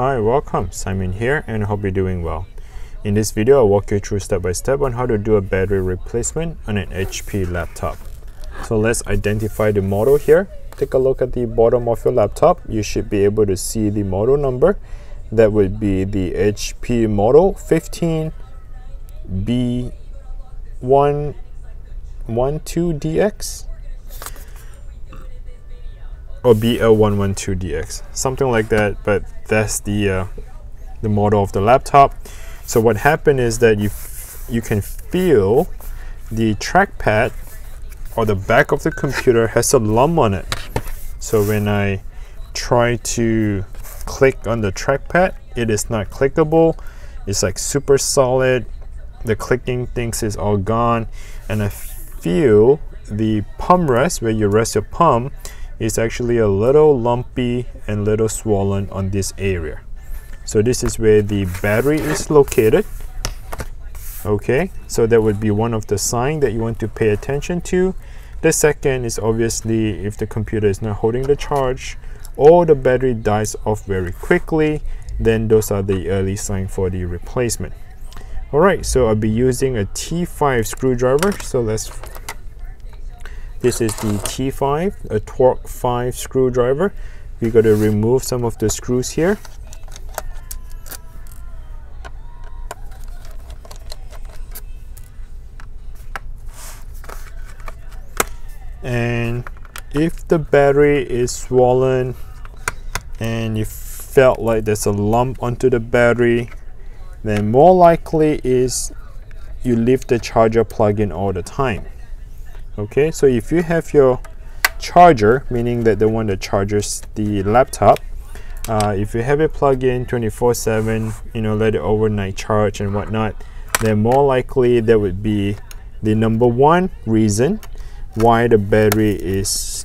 Hi, welcome. Simon here and I hope you're doing well. In this video, I'll walk you through step by step on how to do a battery replacement on an HP laptop. So let's identify the model here. Take a look at the bottom of your laptop. You should be able to see the model number. That would be the HP model 15B112DX or BL112DX, something like that. But that's the uh, the model of the laptop. So what happened is that you you can feel the trackpad or the back of the computer has a lump on it. So when I try to click on the trackpad, it is not clickable. It's like super solid. The clicking things is all gone, and I feel the palm rest where you rest your palm is actually a little lumpy and little swollen on this area. So this is where the battery is located. Okay, so that would be one of the sign that you want to pay attention to. The second is obviously if the computer is not holding the charge or the battery dies off very quickly, then those are the early sign for the replacement. All right, so I'll be using a T5 screwdriver. So let's this is the T5, a Torx 5 screwdriver. We got to remove some of the screws here. And if the battery is swollen and you felt like there's a lump onto the battery, then more likely is you leave the charger plug in all the time okay so if you have your charger meaning that the one that charges the laptop uh, if you have it plugged in 24 7 you know let it overnight charge and whatnot then more likely that would be the number one reason why the battery is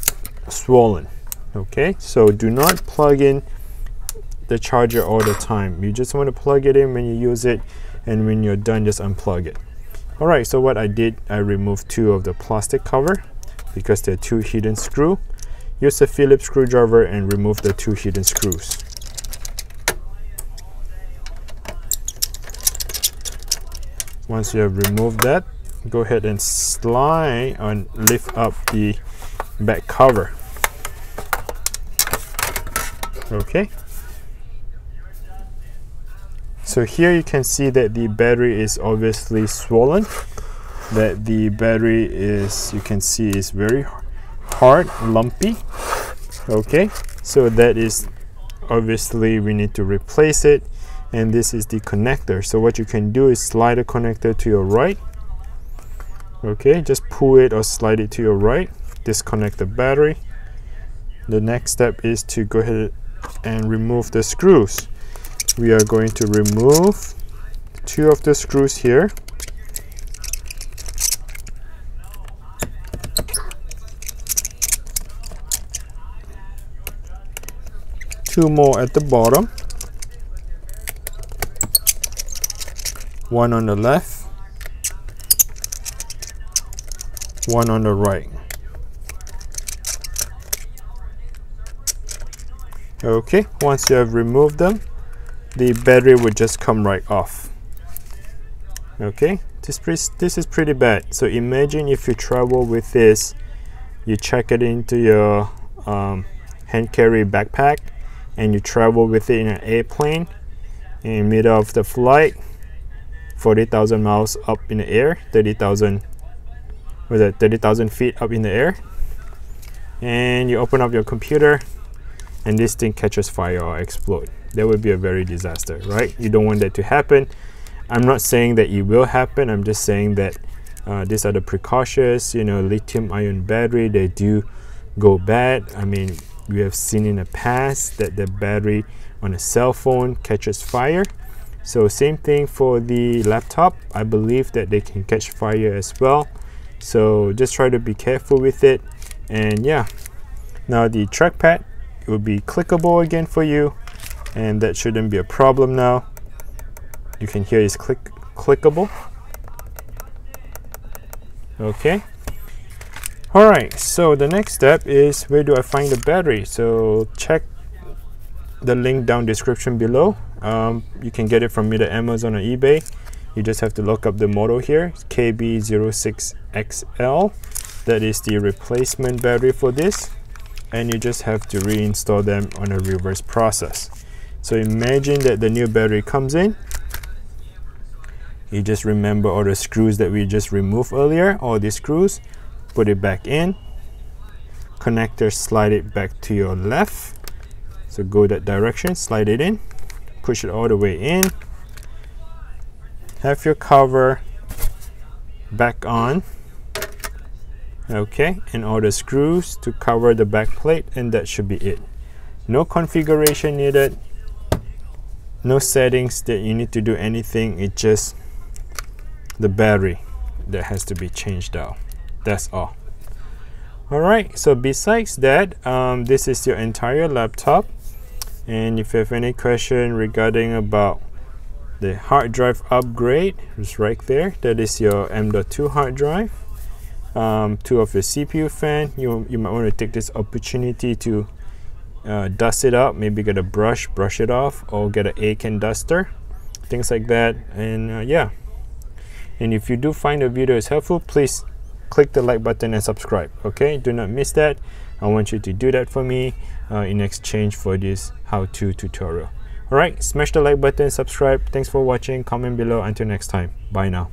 swollen. Okay so do not plug in the charger all the time. You just want to plug it in when you use it and when you're done just unplug it Alright, so what I did, I removed two of the plastic cover because they're two hidden screw. Use a Phillips screwdriver and remove the two hidden screws. Once you have removed that, go ahead and slide and lift up the back cover. Okay, so here you can see that the battery is obviously swollen. That the battery is you can see is very hard lumpy. Okay so that is obviously we need to replace it. And this is the connector. So what you can do is slide the connector to your right. Okay just pull it or slide it to your right. Disconnect the battery. The next step is to go ahead and remove the screws we are going to remove two of the screws here. Two more at the bottom. One on the left. One on the right. Okay once you have removed them the battery would just come right off. Okay? This, this is pretty bad. So imagine if you travel with this you check it into your um, hand carry backpack and you travel with it in an airplane in the middle of the flight 40,000 miles up in the air 30,000 was it 30,000 feet up in the air? And you open up your computer and this thing catches fire or explode. That would be a very disaster right? You don't want that to happen. I'm not saying that it will happen. I'm just saying that uh, these are the precautions. You know lithium ion battery they do go bad. I mean we have seen in the past that the battery on a cell phone catches fire. So same thing for the laptop. I believe that they can catch fire as well. So just try to be careful with it. And yeah now the trackpad it will be clickable again for you and that shouldn't be a problem now. You can hear it's click clickable. Okay. All right so the next step is where do I find the battery? So check the link down description below. Um, you can get it from either Amazon or eBay. You just have to look up the model here KB06XL that is the replacement battery for this and you just have to reinstall them on a reverse process. So imagine that the new battery comes in. You just remember all the screws that we just removed earlier all these screws put it back in. Connector slide it back to your left. So go that direction slide it in push it all the way in. Have your cover back on okay and all the screws to cover the back plate and that should be it. No configuration needed no settings that you need to do anything it just the battery that has to be changed out. That's all. All right so besides that um, this is your entire laptop. And if you have any question regarding about the hard drive upgrade it's right there. That is your M.2 hard drive um, two of your CPU fan you, you might want to take this opportunity to uh, dust it up maybe get a brush brush it off or get an Aiken duster things like that and uh, yeah. And if you do find the video is helpful please click the like button and subscribe okay? Do not miss that. I want you to do that for me uh, in exchange for this how-to tutorial. Alright smash the like button subscribe. Thanks for watching. Comment below. Until next time. Bye now